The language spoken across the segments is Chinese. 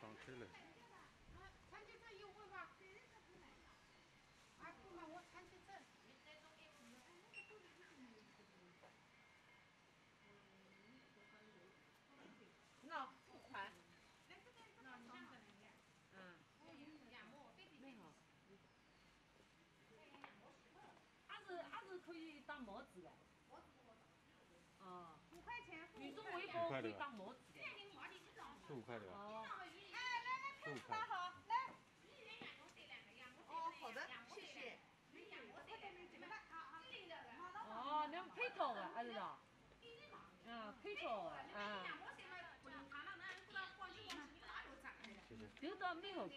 打开，了。那付款。嗯。没好。还是还是可以当帽子的。啊。五块钱。运动微博可以当帽子的。十五块的吧？哦。好，来。哦，好的，谢谢。哦，两配套的，儿子啊。嗯，配套的啊。就到没有？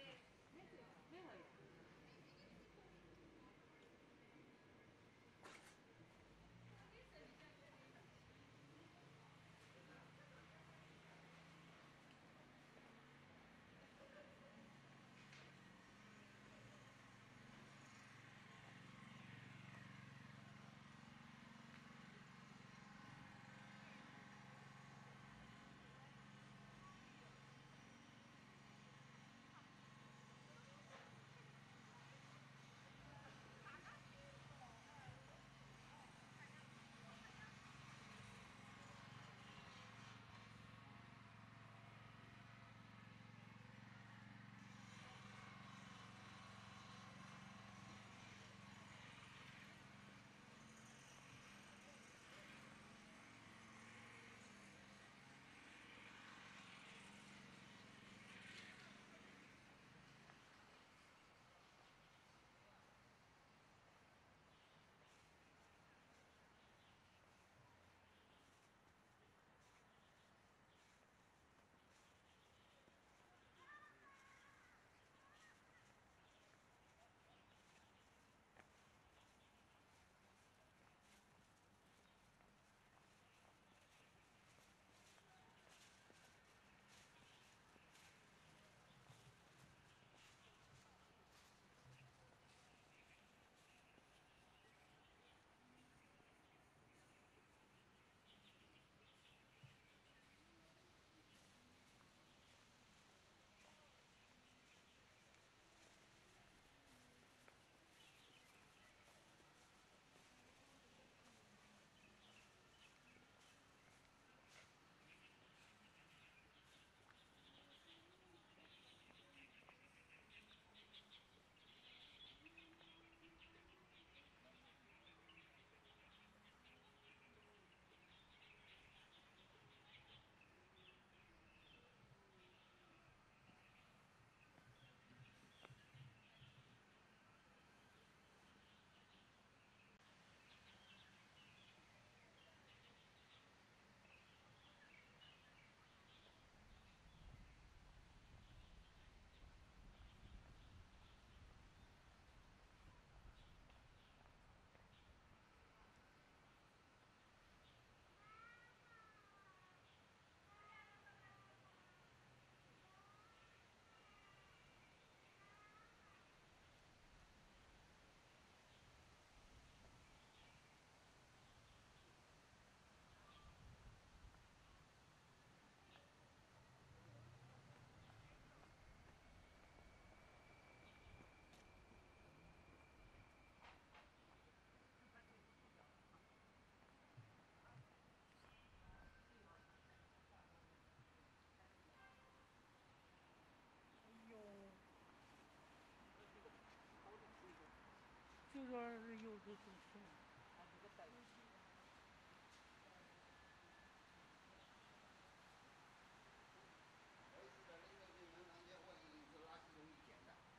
又是有这种情况。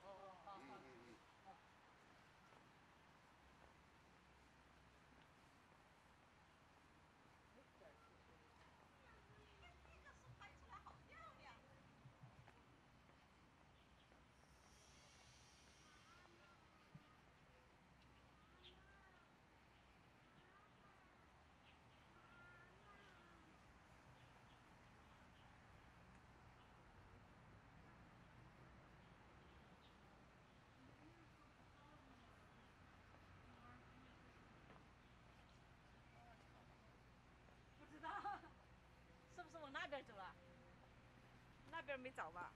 哦哦，好好。好。不知道，是不是往那边走了？这边没找吧？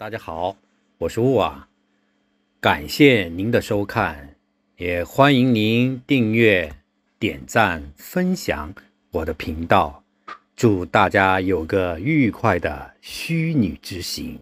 大家好，我是雾啊，感谢您的收看，也欢迎您订阅、点赞、分享我的频道。祝大家有个愉快的虚拟之行。